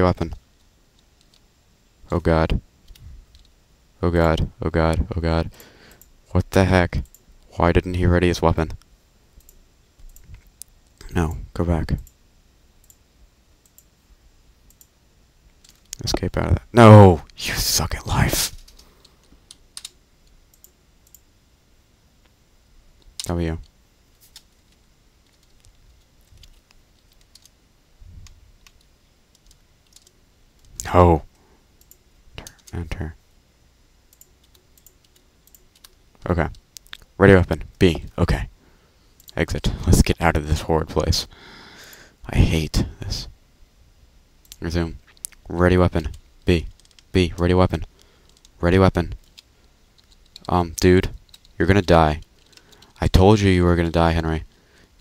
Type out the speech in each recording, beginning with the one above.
Weapon. Oh god. Oh god, oh god, oh god. What the heck? Why didn't he ready his weapon? No, go back. Escape out of that. No! You suck at life. How you? No. Enter. Enter. Okay. Ready weapon. B. Okay. Exit. Let's get out of this horrid place. I hate this. Resume. Ready weapon. B. B. Ready weapon. Ready weapon. Um, dude. You're gonna die. I told you you were gonna die, Henry.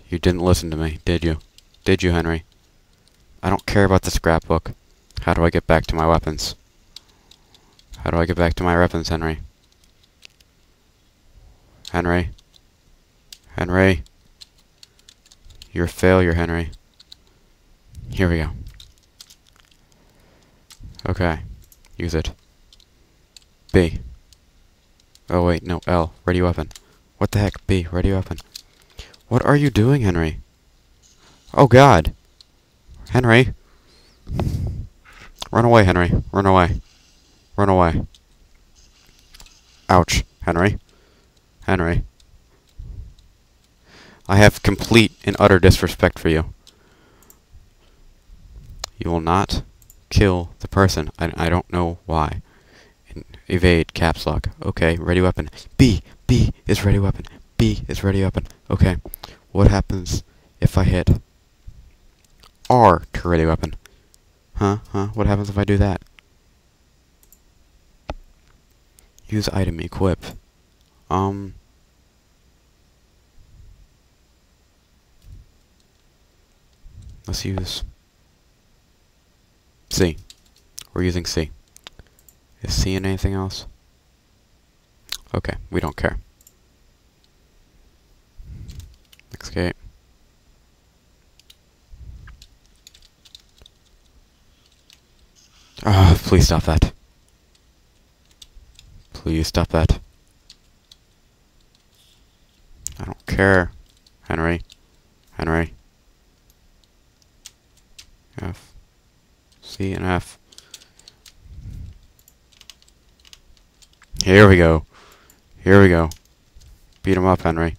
You didn't listen to me, did you? Did you, Henry? I don't care about the scrapbook. How do I get back to my weapons? How do I get back to my weapons, Henry? Henry? Henry? You're a failure, Henry. Here we go. Okay. Use it. B. Oh wait, no, L. Ready weapon. What the heck? B. Ready weapon. What are you doing, Henry? Oh god! Henry! Run away, Henry. Run away. Run away. Ouch. Henry. Henry. I have complete and utter disrespect for you. You will not kill the person. I, I don't know why. evade, caps lock. Okay, ready weapon. B! B is ready weapon. B is ready weapon. Okay. What happens if I hit R to ready weapon? Huh? Huh? What happens if I do that? Use item equip. Um... Let's use C. We're using C. Is C in anything else? Okay, we don't care. Escape. Ah, oh, please stop that. Please stop that. I don't care. Henry. Henry. F. C and F. Here we go. Here we go. Beat him up, Henry.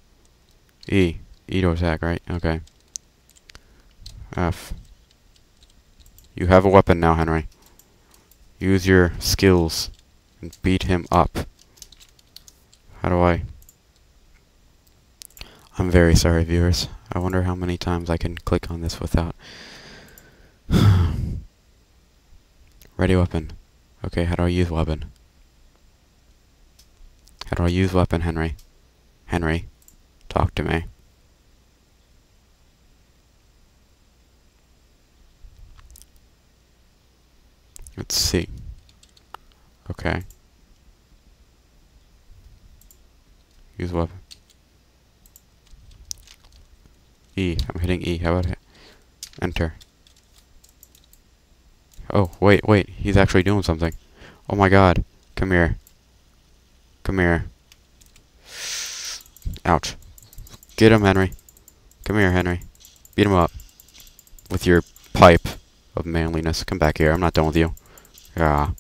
E. E to attack, right? Okay. F. You have a weapon now, Henry. Use your skills and beat him up. How do I... I'm very sorry, viewers. I wonder how many times I can click on this without... Ready weapon. Okay, how do I use weapon? How do I use weapon, Henry? Henry, talk to me. Let's see. Okay. Use weapon. E. I'm hitting E. How about it? Enter. Oh, wait, wait. He's actually doing something. Oh my god. Come here. Come here. Ouch. Get him, Henry. Come here, Henry. Beat him up. With your pipe of manliness. Come back here. I'm not done with you. Yeah.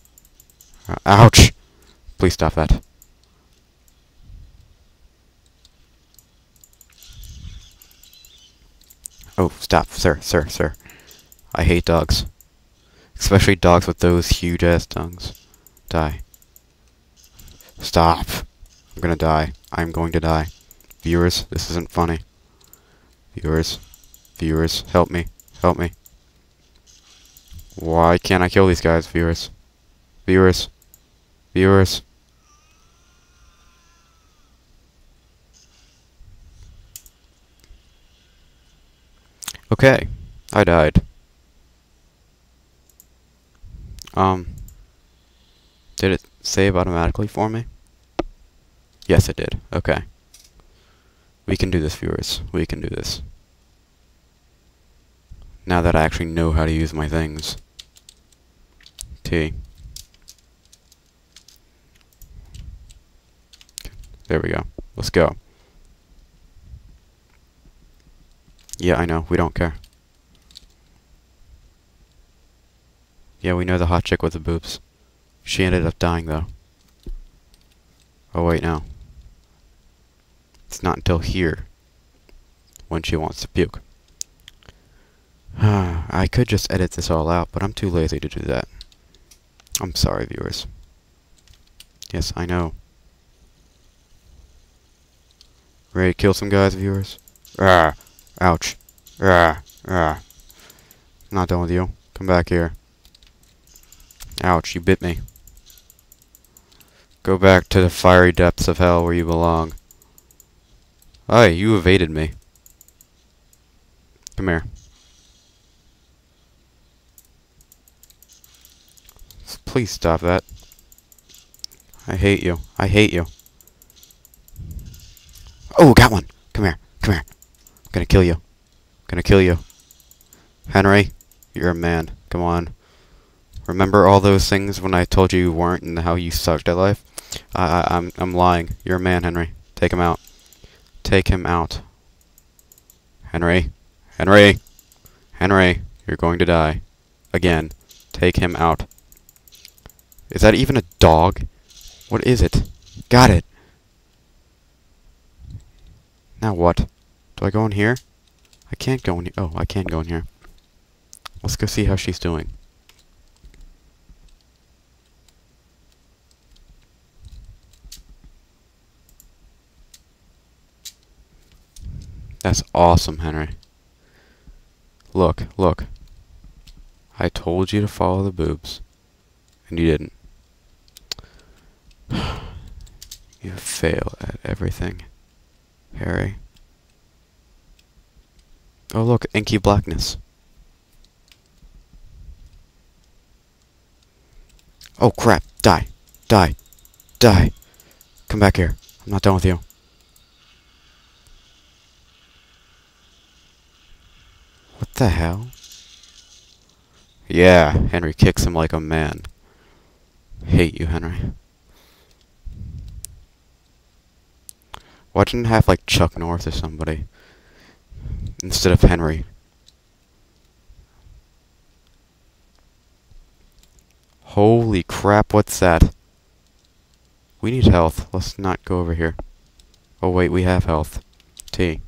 Uh, ouch! Please stop that. Oh, stop, sir, sir, sir. I hate dogs. Especially dogs with those huge-ass tongues. Die. Stop. I'm gonna die. I'm going to die. Viewers, this isn't funny. Viewers. Viewers, help me. Help me. Why can't I kill these guys, viewers? Viewers. Viewers. Okay. I died. Um. Did it save automatically for me? Yes, it did. Okay. We can do this, viewers. We can do this. Now that I actually know how to use my things. T. There we go. Let's go. Yeah, I know. We don't care. Yeah, we know the hot chick with the boobs. She ended up dying, though. Oh, wait, no. It's not until here when she wants to puke. I could just edit this all out, but I'm too lazy to do that. I'm sorry, viewers. Yes, I know. Ready to kill some guys, viewers? Ah, ouch. Ah, ah. Not done with you. Come back here. Ouch, you bit me. Go back to the fiery depths of hell where you belong. Hey, you evaded me. Come here. Please stop that. I hate you. I hate you. Oh, got one! Come here. Come here. I'm gonna kill you. I'm gonna kill you. Henry, you're a man. Come on. Remember all those things when I told you you weren't and how you sucked at life? I, I, I'm, I'm lying. You're a man, Henry. Take him out. Take him out. Henry. Henry. Henry. You're going to die. Again. Take him out. Is that even a dog? What is it? Got it. Now what? Do I go in here? I can't go in here. Oh, I can go in here. Let's go see how she's doing. That's awesome, Henry. Look, look. I told you to follow the boobs. And you didn't. You fail at everything. Harry. Oh look, inky blackness. Oh crap, die, die, die. Come back here. I'm not done with you. What the hell? Yeah, Henry kicks him like a man. Hate you, Henry. Why didn't it have like Chuck Norris or somebody instead of Henry? Holy crap, what's that? We need health. Let's not go over here. Oh wait, we have health. T.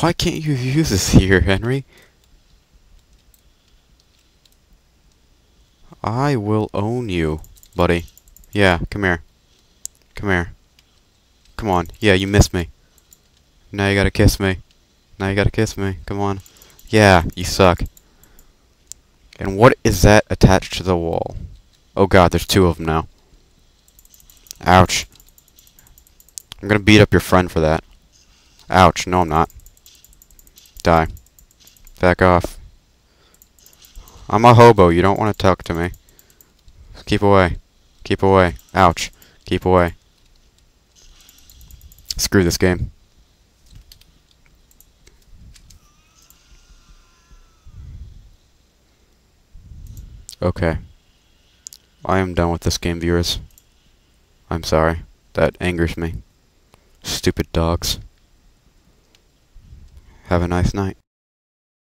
Why can't you use this here, Henry? I will own you, buddy. Yeah, come here. Come here. Come on. Yeah, you missed me. Now you gotta kiss me. Now you gotta kiss me. Come on. Yeah, you suck. And what is that attached to the wall? Oh god, there's two of them now. Ouch. I'm gonna beat up your friend for that. Ouch. No, I'm not. Die. Back off. I'm a hobo. You don't want to talk to me. Keep away. Keep away. Ouch. Keep away. Screw this game. Okay. I am done with this game, viewers. I'm sorry. That angers me. Stupid dogs. Have a nice night.